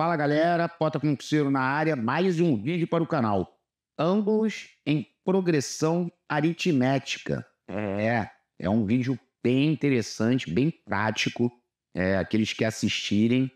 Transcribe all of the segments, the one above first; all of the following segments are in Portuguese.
Fala galera, Pota Concurseiro na área, mais um vídeo para o canal. Ângulos em progressão aritmética. É, é um vídeo bem interessante, bem prático. É, aqueles que assistirem,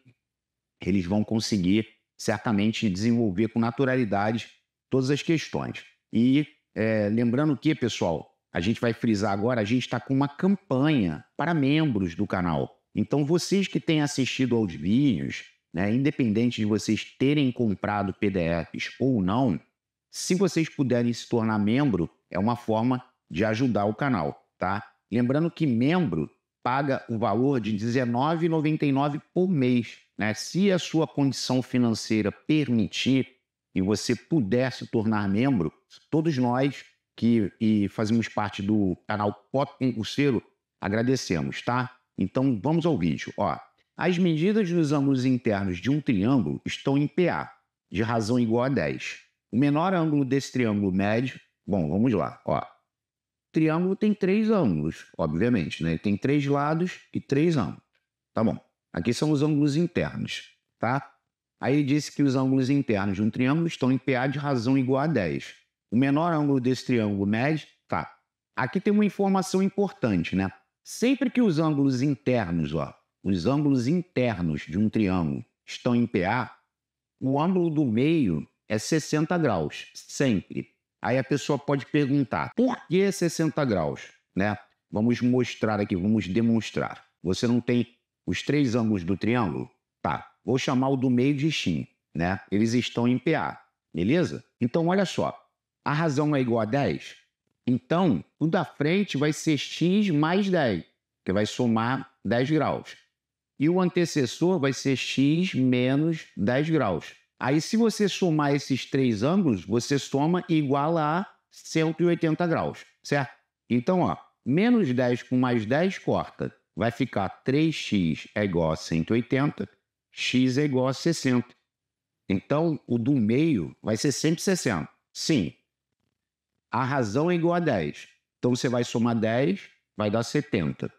eles vão conseguir certamente desenvolver com naturalidade todas as questões. E é, lembrando que, pessoal, a gente vai frisar agora, a gente está com uma campanha para membros do canal. Então, vocês que têm assistido aos vídeos, né, independente de vocês terem comprado PDFs ou não, se vocês puderem se tornar membro, é uma forma de ajudar o canal, tá? Lembrando que membro paga o valor de R$19,99 por mês. Né? Se a sua condição financeira permitir e você puder se tornar membro, todos nós que e fazemos parte do canal Pop Concurseiro agradecemos, tá? Então vamos ao vídeo. Ó, as medidas dos ângulos internos de um triângulo estão em PA, de razão igual a 10. O menor ângulo desse triângulo médio, bom, vamos lá. Ó, o triângulo tem três ângulos, obviamente, né? Ele tem três lados e três ângulos. Tá bom. Aqui são os ângulos internos, tá? Aí ele disse que os ângulos internos de um triângulo estão em PA de razão igual a 10. O menor ângulo desse triângulo médio, tá? Aqui tem uma informação importante, né? Sempre que os ângulos internos, ó, os ângulos internos de um triângulo estão em PA, o ângulo do meio é 60 graus, sempre. Aí a pessoa pode perguntar, por que 60 graus? Né? Vamos mostrar aqui, vamos demonstrar. Você não tem os três ângulos do triângulo? Tá, vou chamar o do meio de X, né? Eles estão em PA, beleza? Então, olha só, a razão é igual a 10, então, o da frente vai ser x mais 10, que vai somar 10 graus. E o antecessor vai ser x menos 10 graus. Aí, se você somar esses três ângulos, você soma igual a 180 graus, certo? Então, ó, menos 10 com mais 10 corta. Vai ficar 3x é igual a 180, x é igual a 60. Então, o do meio vai ser 160. Sim, a razão é igual a 10. Então você vai somar 10, vai dar 70.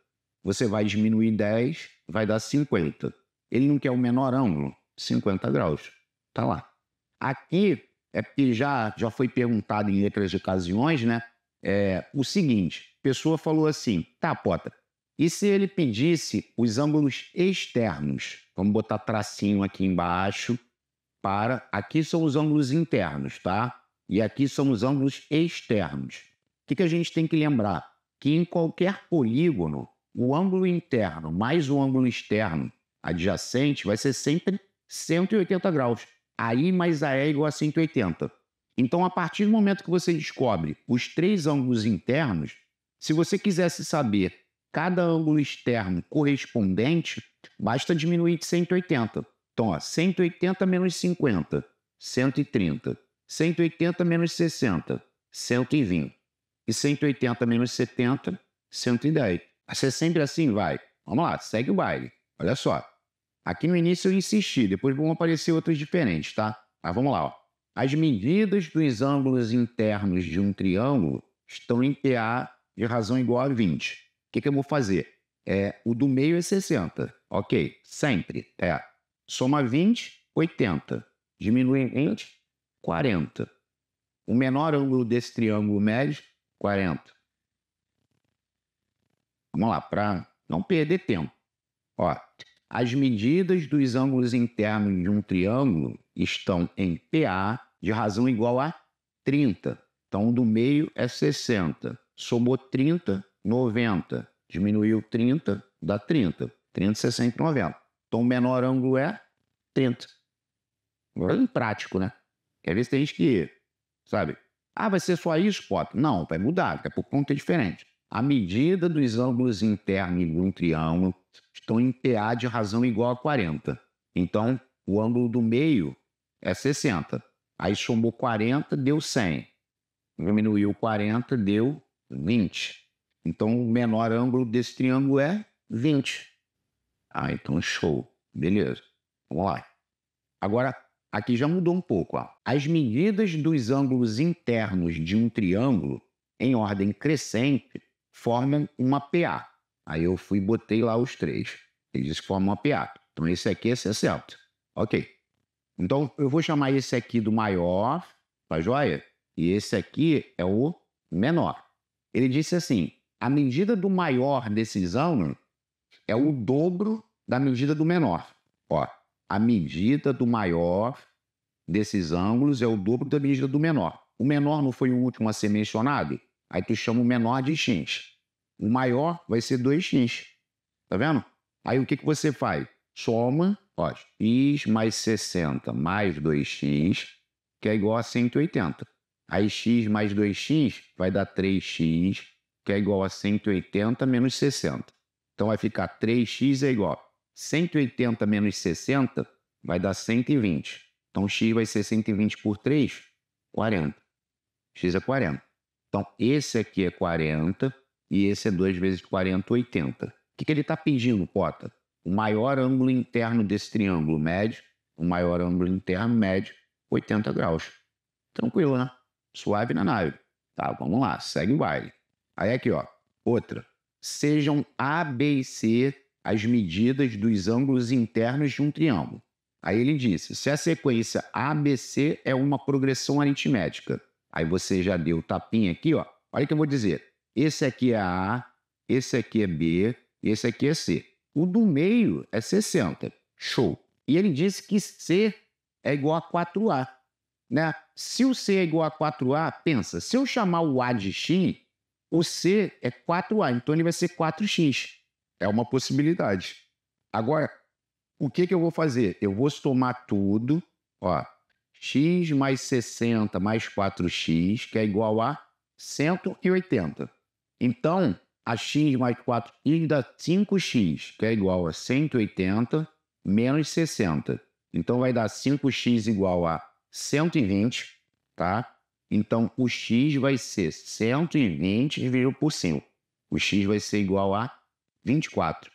Você vai diminuir 10, vai dar 50. Ele não quer o menor ângulo? 50 graus. Tá lá. Aqui é porque já, já foi perguntado em outras ocasiões, né? É, o seguinte: a pessoa falou assim, tá, Pota, e se ele pedisse os ângulos externos? Vamos botar tracinho aqui embaixo para. Aqui são os ângulos internos, tá? E aqui são os ângulos externos. O que, que a gente tem que lembrar? Que em qualquer polígono, o ângulo interno mais o ângulo externo adjacente vai ser sempre 180 graus. Aí mais A é igual a 180. Então, a partir do momento que você descobre os três ângulos internos, se você quisesse saber cada ângulo externo correspondente, basta diminuir de 180. Então, ó, 180 menos 50, 130. 180 menos 60, 120. E 180 menos 70, 110. Vai ser sempre assim, vai. Vamos lá, segue o baile. Olha só. Aqui no início eu insisti, depois vão aparecer outros diferentes, tá? Mas vamos lá, ó. As medidas dos ângulos internos de um triângulo estão em PA de razão igual a 20. O que, que eu vou fazer? É, o do meio é 60. Ok, sempre. É. Soma 20, 80. Diminui 20, 40. O menor ângulo desse triângulo médio, 40. Vamos lá, para não perder tempo. Ó, as medidas dos ângulos internos de um triângulo estão em PA de razão igual a 30. Então, o do meio é 60. Somou 30, 90. Diminuiu 30, dá 30. 30, 60 90. Então, o menor ângulo é 30. Agora, é prático, né? Quer ver se tem gente que, sabe? Ah, vai ser só isso, Pop? Não, vai mudar, daqui a pouco ponto é diferente. A medida dos ângulos internos de um triângulo estão em PA de razão igual a 40. Então, o ângulo do meio é 60. Aí somou 40, deu 100. Diminuiu 40, deu 20. Então, o menor ângulo desse triângulo é 20. Ah, então show. Beleza. Vamos lá. Agora, Aqui já mudou um pouco. Ó. As medidas dos ângulos internos de um triângulo em ordem crescente formam uma PA. Aí eu fui e botei lá os três. Eles formam uma PA. Então esse aqui é 60. Ok. Então, eu vou chamar esse aqui do maior, tá joia? E esse aqui é o menor. Ele disse assim: a medida do maior desses é o dobro da medida do menor. Ó, a medida do maior desses ângulos é o dobro da medida do menor. O menor não foi o último a ser mencionado? Aí tu chama o menor de x. O maior vai ser 2x. Tá vendo? Aí o que, que você faz? Soma, ó, x mais 60 mais 2x, que é igual a 180. Aí x mais 2x vai dar 3x, que é igual a 180 menos 60. Então vai ficar 3x é igual a 180 menos 60 vai dar 120. Então x vai ser 120 por 3, 40. x é 40. Então esse aqui é 40 e esse é 2 vezes 40, 80. O que, que ele está pedindo, Pota? O maior ângulo interno desse triângulo médio, o maior ângulo interno médio, 80 graus. Tranquilo, né? Suave na nave. Tá, vamos lá, segue o baile. Aí aqui, ó, outra. Sejam A, B e C as medidas dos ângulos internos de um triângulo. Aí ele disse: se a sequência ABC é uma progressão aritmética, aí você já deu o tapinha aqui, ó. Olha o que eu vou dizer. Esse aqui é A, esse aqui é B, esse aqui é C. O do meio é 60. Show. E ele disse que C é igual a 4A. Né? Se o C é igual a 4A, pensa, se eu chamar o A de X, o C é 4A, então ele vai ser 4X. É uma possibilidade. Agora, o que, que eu vou fazer? Eu vou somar tudo, ó, x mais 60 mais 4x, que é igual a 180. Então, a x mais 4x dá 5x, que é igual a 180 menos 60. Então, vai dar 5x igual a 120, tá? Então, o x vai ser 120 dividido por 5. O x vai ser igual a 24.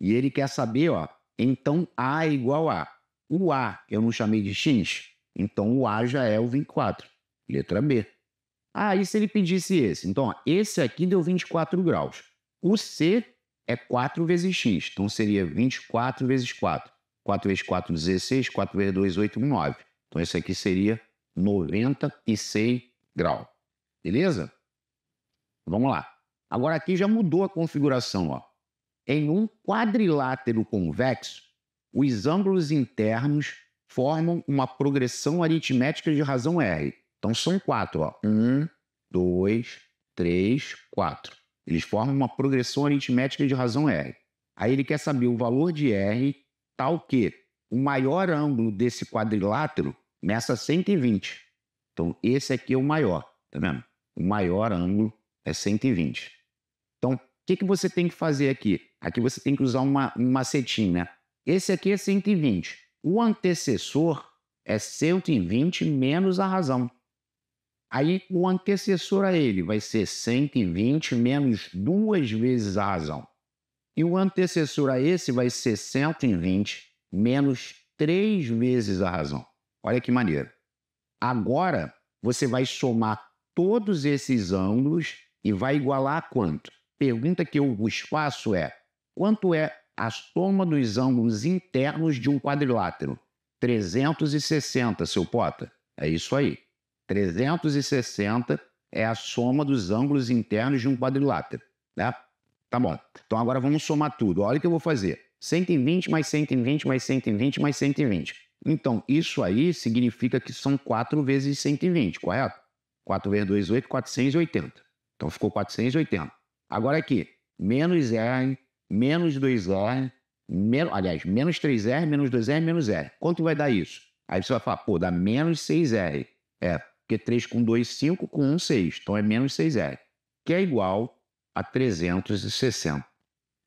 E ele quer saber, ó, então A é igual a. O A eu não chamei de x, então o A já é o 24. Letra B. Ah, e se ele pedisse esse? Então, ó, esse aqui deu 24 graus. O C é 4 vezes x, então seria 24 vezes 4. 4 vezes 4, 16, 4 vezes 2, 8, 9. Então, esse aqui seria 96 graus. Beleza? Vamos lá. Agora aqui já mudou a configuração. Ó. Em um quadrilátero convexo, os ângulos internos formam uma progressão aritmética de razão R. Então são quatro. Ó. Um, dois, três, quatro. Eles formam uma progressão aritmética de razão R. Aí ele quer saber o valor de R tal que o maior ângulo desse quadrilátero meça 120. Então, esse aqui é o maior, tá vendo? O maior ângulo é 120. Então, o que, que você tem que fazer aqui? Aqui você tem que usar uma, um macetinho, né? Esse aqui é 120. O antecessor é 120 menos a razão. Aí o antecessor a ele vai ser 120 menos duas vezes a razão. E o antecessor a esse vai ser 120 menos três vezes a razão. Olha que maneiro. Agora você vai somar todos esses ângulos e vai igualar a quanto? Pergunta que eu vos faço é: quanto é a soma dos ângulos internos de um quadrilátero? 360, seu Pota. É isso aí. 360 é a soma dos ângulos internos de um quadrilátero. Né? Tá bom. Então agora vamos somar tudo. Olha o que eu vou fazer. 120 mais 120 mais 120 mais 120. Então, isso aí significa que são 4 vezes 120, correto? 4 vezes 2, 8, 480. Então, ficou 480. Agora aqui, menos R, menos 2R, menos, aliás, menos 3R, menos 2R, menos R. Quanto vai dar isso? Aí você vai falar, pô, dá menos 6R. É, porque 3 com 2, 5, com 1, 6. Então, é menos 6R. Que é igual a 360.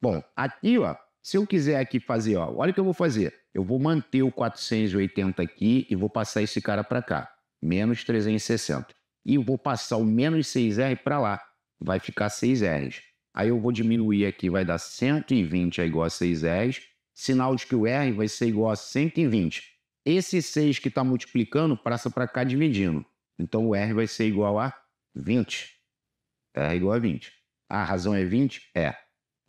Bom, aqui, ó, se eu quiser aqui fazer, ó, olha o que eu vou fazer. Eu vou manter o 480 aqui e vou passar esse cara para cá, menos 360. E eu vou passar o menos 6R para lá, vai ficar 6Rs. Aí eu vou diminuir aqui, vai dar 120 é igual a 6Rs, sinal de que o R vai ser igual a 120. Esse 6 que está multiplicando passa para cá dividindo. Então o R vai ser igual a 20. R igual a 20. A razão é 20? É.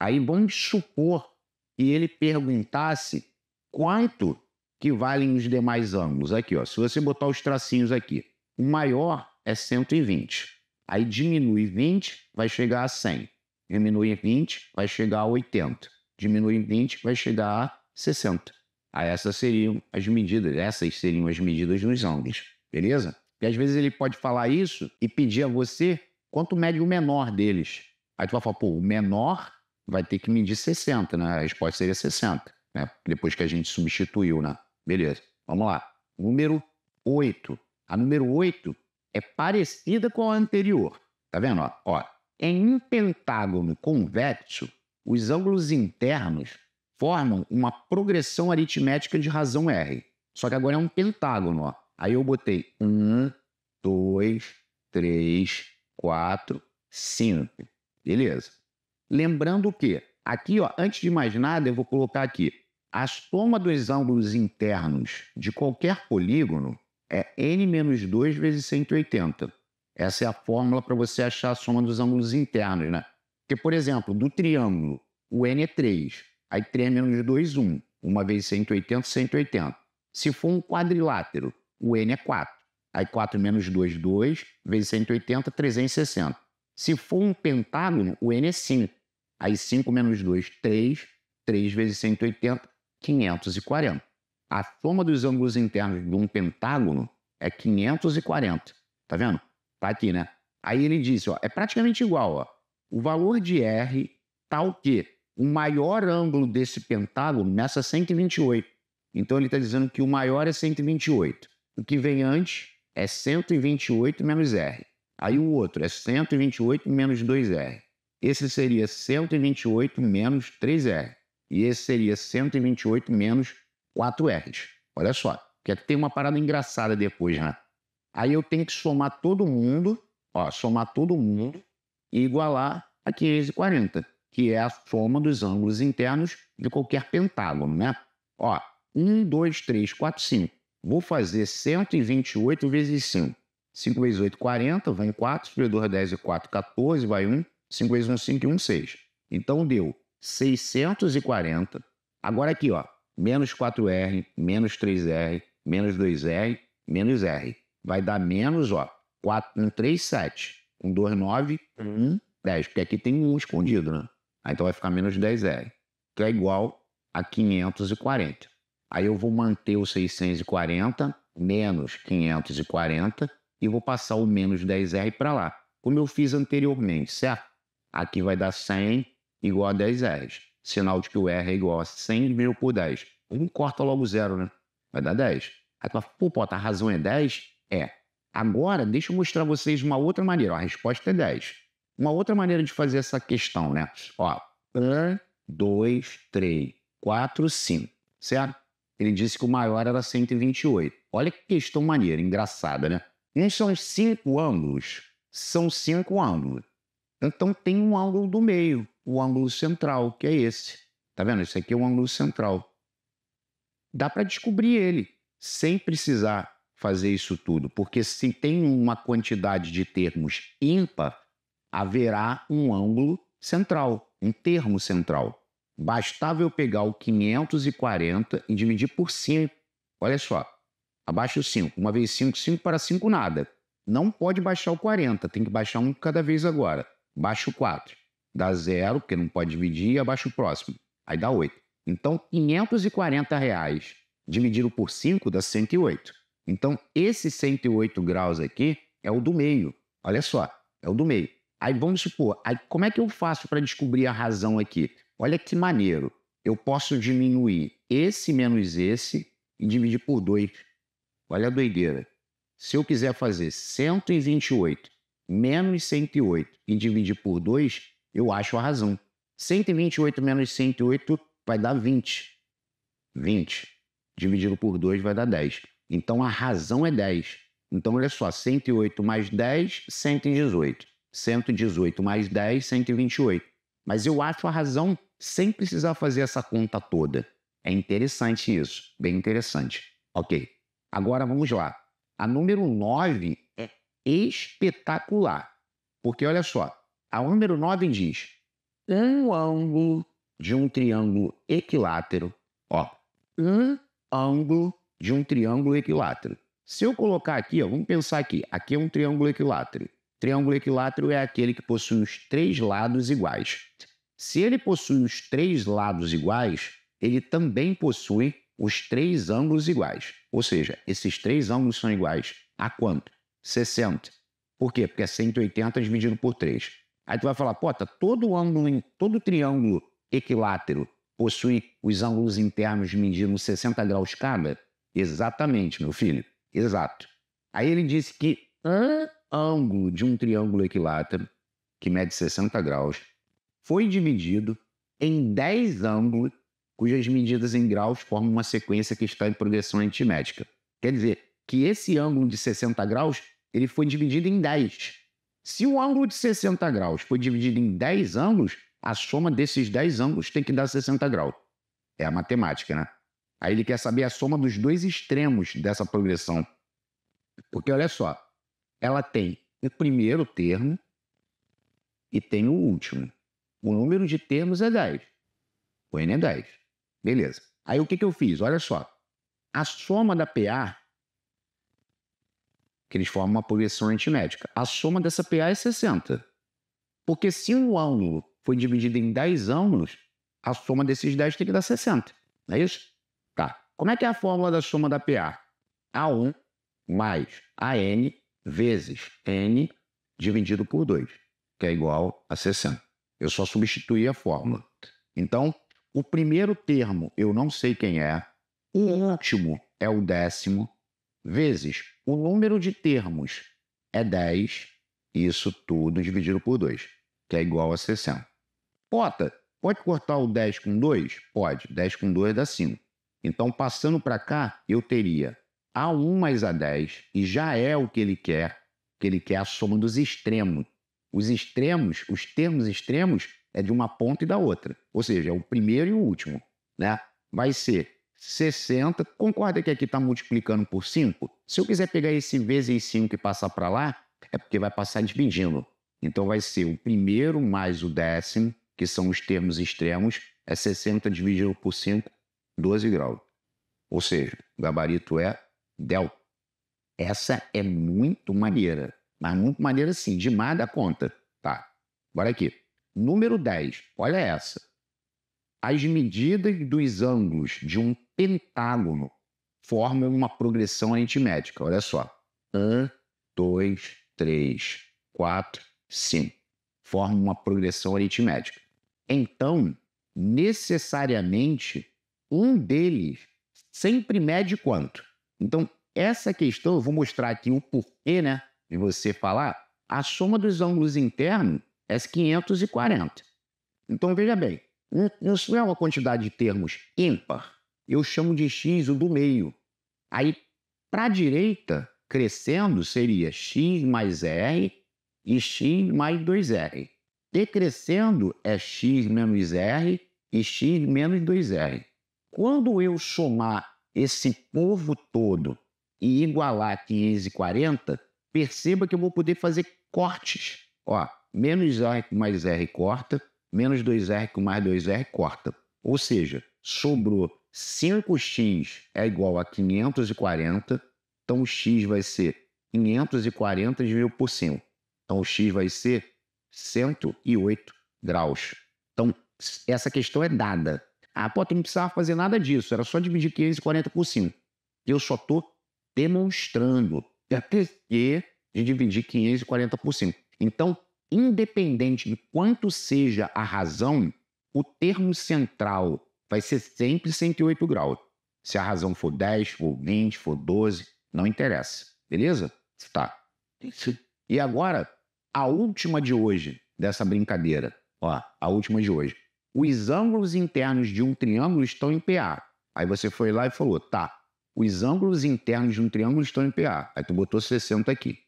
Aí vamos supor que ele perguntasse quanto que valem os demais ângulos? Aqui, ó. Se você botar os tracinhos aqui, o maior é 120. Aí diminui 20, vai chegar a 100. Diminui 20, vai chegar a 80. Diminui 20, vai chegar a 60. Aí essas seriam as medidas, essas seriam as medidas nos ângulos, beleza? E às vezes ele pode falar isso e pedir a você quanto mede o menor deles. Aí tu vai falar, pô, o menor vai ter que medir 60, né? A resposta seria 60, né? Depois que a gente substituiu, né? Beleza, vamos lá. Número 8. A número 8 é parecida com a anterior. Tá vendo? Ó, ó, em um pentágono convexo, os ângulos internos formam uma progressão aritmética de razão R. Só que agora é um pentágono. Ó. Aí eu botei 1, 2, 3, 4, 5. Beleza. Lembrando que, aqui, ó, antes de mais nada, eu vou colocar aqui. A soma dos ângulos internos de qualquer polígono é n menos 2 vezes 180. Essa é a fórmula para você achar a soma dos ângulos internos, né? Porque, por exemplo, do triângulo, o n é 3. Aí 3 menos 2, 1. Uma vez 180, 180. Se for um quadrilátero, o n é 4. Aí 4 menos 2, 2. Vezes 180, 360. Se for um pentágono, o n é 5. Aí 5 menos 2, 3. 3 vezes 180, 540. A soma dos ângulos internos de um pentágono é 540. Tá vendo? Tá aqui, né? Aí ele disse, ó, é praticamente igual, ó. O valor de R tal tá que o maior ângulo desse pentágono nessa 128. Então ele está dizendo que o maior é 128. O que vem antes é 128 menos R. Aí o outro é 128 menos 2R. Esse seria 128 menos 3R. E esse seria 128 menos 4Rs. Olha só, que tem uma parada engraçada depois, né? Aí eu tenho que somar todo mundo, ó, somar todo mundo e igualar a 540, que é a soma dos ângulos internos de qualquer pentágono, né? Ó, 1, 2, 3, 4, 5. Vou fazer 128 vezes 5. 5 vezes 8, 40, vai em 4, sobre 2, 10 e 4, 14, vai 1, 5 vezes 1, 5 e 1, 6. Então deu 640. Agora aqui, ó, menos 4R, menos 3R, menos 2R, menos R vai dar menos, ó, 4, 1, 3, 7. 1, 2, 9, 1, 10. Porque aqui tem 1 escondido, né? Aí então vai ficar menos 10R, que é igual a 540. Aí eu vou manter o 640 menos 540 e vou passar o menos 10R para lá, como eu fiz anteriormente, certo? Aqui vai dar 100 igual a 10R. Sinal de que o R é igual a 100 mil por 10. Um corta logo zero, né? Vai dar 10. Aí tu fala, pô, pô, a razão é 10? É. Agora, deixa eu mostrar vocês uma outra maneira. A resposta é 10. Uma outra maneira de fazer essa questão, né? Ó, 1, 2, 3, 4, 5, certo? Ele disse que o maior era 128. Olha que questão maneira, engraçada, né? Não são cinco ângulos, são cinco ângulos. Então tem um ângulo do meio, o ângulo central, que é esse. Tá vendo? Esse aqui é o ângulo central. Dá para descobrir ele sem precisar fazer isso tudo, porque se tem uma quantidade de termos ímpar, haverá um ângulo central, um termo central. Bastava eu pegar o 540 e dividir por 5. Olha só, abaixo o 5. Uma vez 5, 5 para 5 nada. Não pode baixar o 40, tem que baixar um cada vez agora. Baixa o 4. Dá zero, porque não pode dividir, e abaixa o próximo. Aí dá 8. Então, 540 reais dividido por 5 dá 108. Então, esse 108 graus aqui é o do meio. Olha só, é o do meio. Aí vamos supor, aí como é que eu faço para descobrir a razão aqui? Olha que maneiro. Eu posso diminuir esse menos esse e dividir por 2. Olha a doideira. Se eu quiser fazer 128 menos 108 e dividir por 2, eu acho a razão. 128 menos 108 vai dar 20. 20 dividido por 2 vai dar 10. Então a razão é 10. Então olha só, 108 mais 10, 118. 118 mais 10, 128. Mas eu acho a razão sem precisar fazer essa conta toda. É interessante isso, bem interessante. Ok, agora vamos lá. A número 9 é espetacular. Porque olha só, a número 9 diz um ângulo de um triângulo equilátero, ó, um ângulo de um triângulo equilátero. Se eu colocar aqui, ó, vamos pensar aqui, aqui é um triângulo equilátero. Triângulo equilátero é aquele que possui os três lados iguais. Se ele possui os três lados iguais, ele também possui os três ângulos iguais. Ou seja, esses três ângulos são iguais a quanto? 60. Por quê? Porque é 180 dividido por 3. Aí tu vai falar, pô, tá todo ângulo, todo triângulo equilátero possui os ângulos internos medindo 60 graus cada? Exatamente, meu filho. Exato. Aí ele disse que um ângulo de um triângulo equilátero, que mede 60 graus, foi dividido em 10 ângulos cujas medidas em graus formam uma sequência que está em progressão aritmética. Quer dizer que esse ângulo de 60 graus ele foi dividido em 10. Se o ângulo de 60 graus foi dividido em 10 ângulos, a soma desses 10 ângulos tem que dar 60 graus. É a matemática, né? Aí ele quer saber a soma dos dois extremos dessa progressão. Porque olha só, ela tem o primeiro termo e tem o último. O número de termos é 10. O N é 10. Beleza. Aí o que, que eu fiz? Olha só. A soma da PA, que eles formam uma progressão aritmética, a soma dessa PA é 60. Porque se um ângulo foi dividido em 10 ângulos, a soma desses 10 tem que dar 60. Não é isso? Como é que é a fórmula da soma da PA? A1 mais AN vezes N dividido por 2, que é igual a 60. Eu só substituí a fórmula. Então, o primeiro termo eu não sei quem é, o último é o décimo, vezes o número de termos é 10, isso tudo dividido por 2, que é igual a 60. Pota, pode cortar o 10 com 2? Pode, 10 com 2 dá 5. Então, passando para cá, eu teria A1 mais A10, e já é o que ele quer, que ele quer a soma dos extremos. Os extremos, os termos extremos, é de uma ponta e da outra. Ou seja, é o primeiro e o último. Né? Vai ser 60. Concorda que aqui está multiplicando por 5? Se eu quiser pegar esse vezes 5 e passar para lá, é porque vai passar dividindo. Então vai ser o primeiro mais o décimo, que são os termos extremos, é 60 dividido por 5, 12 graus. Ou seja, o gabarito é delta. Essa é muito maneira. Mas muito maneira sim, demais da conta. Tá, bora aqui. Número 10, olha essa. As medidas dos ângulos de um pentágono formam uma progressão aritmética. Olha só. 1, 2, 3, 4, 5. Formam uma progressão aritmética. Então, necessariamente, um deles sempre mede quanto? Então, essa questão, eu vou mostrar aqui o porquê, né? De você falar, a soma dos ângulos internos é 540. Então veja bem, isso é uma quantidade de termos ímpar. Eu chamo de x o do meio. Aí, para a direita, crescendo, seria x mais r e x mais 2r. Decrescendo é x menos r e x menos 2r. Quando eu somar esse povo todo e igualar 540, perceba que eu vou poder fazer cortes. Ó, menos R com mais R corta, menos 2R com mais 2R corta. Ou seja, sobrou 5x é igual a 540, então o x vai ser 540 dividido por 5. Então o x vai ser 108 graus. Então, essa questão é dada. Ah, pô, tu não precisava fazer nada disso, era só dividir 540 por 5. Eu só estou demonstrando até que de dividir 540 por 5. Então, independente de quanto seja a razão, o termo central vai ser sempre 108 graus. Se a razão for 10, for 20, for 12, não interessa. Beleza? Tá. E agora, a última de hoje dessa brincadeira. Ó, a última de hoje. Os ângulos internos de um triângulo estão em PA. Aí você foi lá e falou, tá, os ângulos internos de um triângulo estão em PA. Aí tu botou 60 aqui.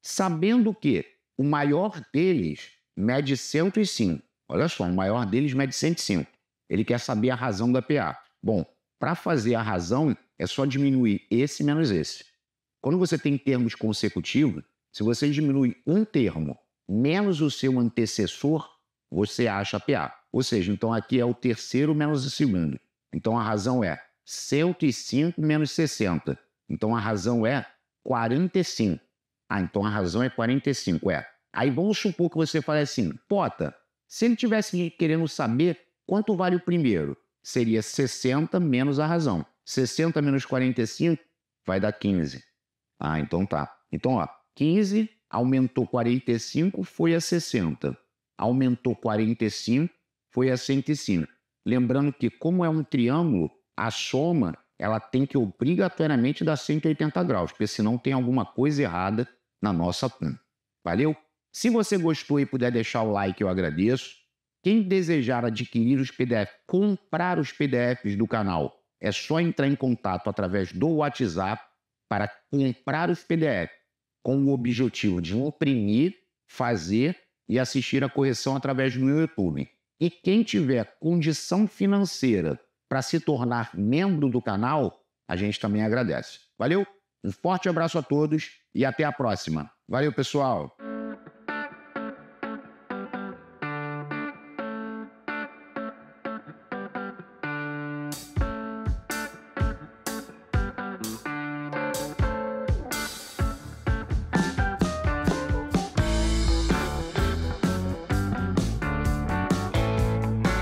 Sabendo que o maior deles mede 105. Olha só, o maior deles mede 105. Ele quer saber a razão da PA. Bom, para fazer a razão, é só diminuir esse menos esse. Quando você tem termos consecutivos, se você diminui um termo menos o seu antecessor, você acha PA. Ou seja, então aqui é o terceiro menos o segundo. Então a razão é 105 menos 60. Então a razão é 45. Ah, então a razão é 45, é. Aí vamos supor que você fale assim, Pota, se ele tivesse querendo saber quanto vale o primeiro, seria 60 menos a razão. 60 menos 45 vai dar 15. Ah, então tá. Então, ó, 15 aumentou 45, foi a 60. Aumentou 45, foi a 105. Lembrando que, como é um triângulo, a soma ela tem que obrigatoriamente dar 180 graus, porque senão tem alguma coisa errada na nossa conta. Valeu? Se você gostou e puder deixar o like, eu agradeço. Quem desejar adquirir os PDFs, comprar os PDFs do canal, é só entrar em contato através do WhatsApp para comprar os PDFs com o objetivo de imprimir, fazer e assistir a correção através do meu YouTube. E quem tiver condição financeira para se tornar membro do canal, a gente também agradece. Valeu? Um forte abraço a todos e até a próxima. Valeu, pessoal!